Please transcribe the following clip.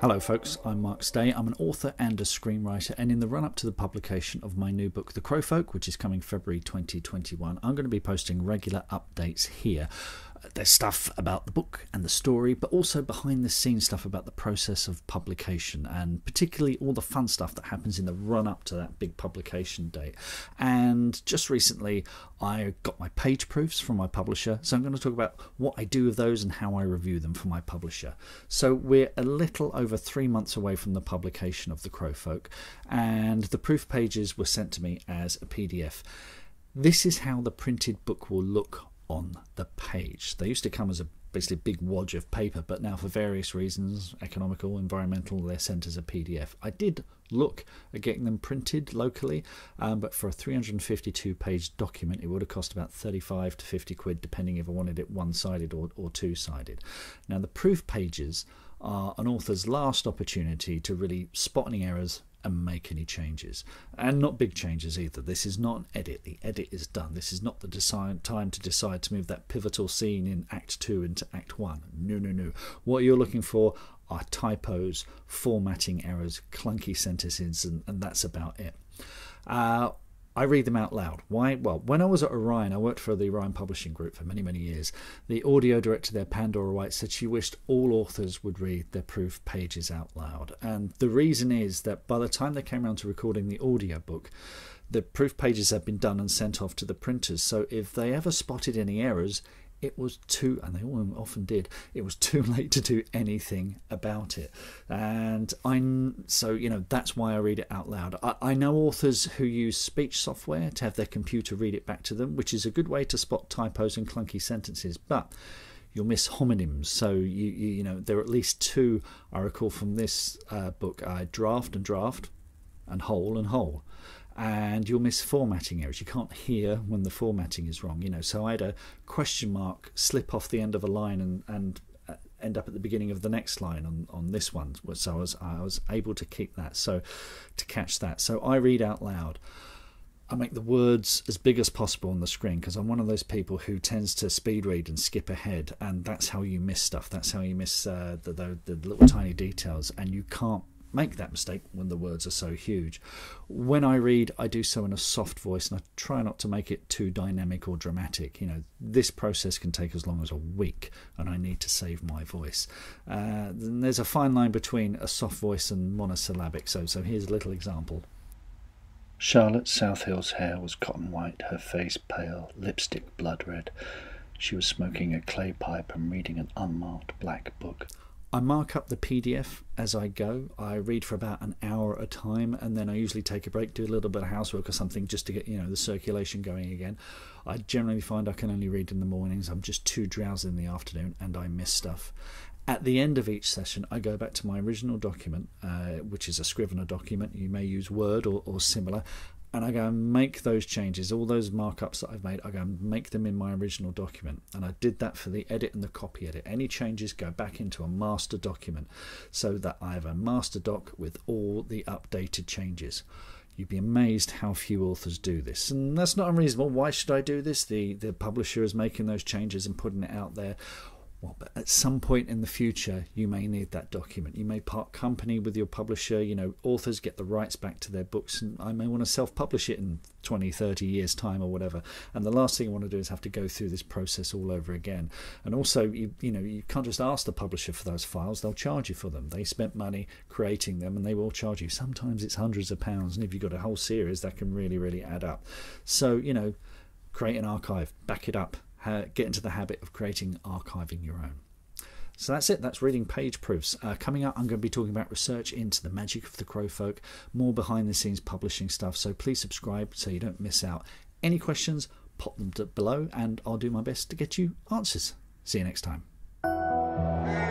Hello, folks. I'm Mark Stay. I'm an author and a screenwriter, and in the run up to the publication of my new book, The Crow Folk, which is coming February 2021, I'm going to be posting regular updates here there's stuff about the book and the story, but also behind the scenes stuff about the process of publication and particularly all the fun stuff that happens in the run up to that big publication date. And just recently, I got my page proofs from my publisher, so I'm going to talk about what I do with those and how I review them for my publisher. So we're a little over three months away from the publication of The Crow Folk, and the proof pages were sent to me as a PDF. This is how the printed book will look on the page. They used to come as a basically a big wodge of paper, but now for various reasons, economical, environmental, they're sent as a PDF. I did look at getting them printed locally, um, but for a 352 page document, it would have cost about 35 to 50 quid, depending if I wanted it one sided or, or two sided. Now, the proof pages are an author's last opportunity to really spot any errors and make any changes. And not big changes either. This is not an edit. The edit is done. This is not the time to decide to move that pivotal scene in Act 2 into Act 1. No, no, no. What you're looking for are typos, formatting errors, clunky sentences, and, and that's about it. Uh, I read them out loud. Why? Well, when I was at Orion, I worked for the Orion Publishing Group for many, many years. The audio director there, Pandora White, said she wished all authors would read their proof pages out loud. And the reason is that by the time they came around to recording the audio book, the proof pages had been done and sent off to the printers. So if they ever spotted any errors, it was too, and they often did, it was too late to do anything about it. And I'm, so, you know, that's why I read it out loud. I, I know authors who use speech software to have their computer read it back to them, which is a good way to spot typos and clunky sentences, but you'll miss homonyms. So you, you, you know there are at least two I recall from this uh, book: uh, draft and draft, and whole and whole and you'll miss formatting errors. You can't hear when the formatting is wrong. You know, so I had a question mark slip off the end of a line and and uh, end up at the beginning of the next line on, on this one. So I was I was able to keep that. So to catch that. So I read out loud. I make the words as big as possible on the screen because I'm one of those people who tends to speed read and skip ahead, and that's how you miss stuff. That's how you miss uh, the, the, the little tiny details, and you can't make that mistake when the words are so huge. When I read, I do so in a soft voice and I try not to make it too dynamic or dramatic. You know, this process can take as long as a week and I need to save my voice. Uh, there's a fine line between a soft voice and monosyllabic, so, so here's a little example. Charlotte Southill's hair was cotton white, her face pale, lipstick blood red. She was smoking a clay pipe and reading an unmarked black book. I mark up the PDF as I go. I read for about an hour at a time, and then I usually take a break, do a little bit of housework or something, just to get you know the circulation going again. I generally find I can only read in the mornings. I'm just too drowsy in the afternoon, and I miss stuff. At the end of each session, I go back to my original document, uh, which is a Scrivener document. You may use Word or, or similar, and I go and make those changes, all those markups that I've made, I go and make them in my original document. And I did that for the edit and the copy edit. Any changes go back into a master document so that I have a master doc with all the updated changes. You'd be amazed how few authors do this. And that's not unreasonable. Why should I do this? The the publisher is making those changes and putting it out there. Well, but at some point in the future, you may need that document. You may part company with your publisher. You know, authors get the rights back to their books, and I may want to self publish it in 20, 30 years' time or whatever. And the last thing I want to do is have to go through this process all over again. And also, you, you know, you can't just ask the publisher for those files, they'll charge you for them. They spent money creating them, and they will charge you. Sometimes it's hundreds of pounds, and if you've got a whole series, that can really, really add up. So, you know, create an archive, back it up get into the habit of creating archiving your own. So that's it. That's reading page proofs. Uh, coming up, I'm going to be talking about research into the magic of the crow folk, more behind the scenes publishing stuff. So please subscribe so you don't miss out. Any questions, pop them below, and I'll do my best to get you answers. See you next time.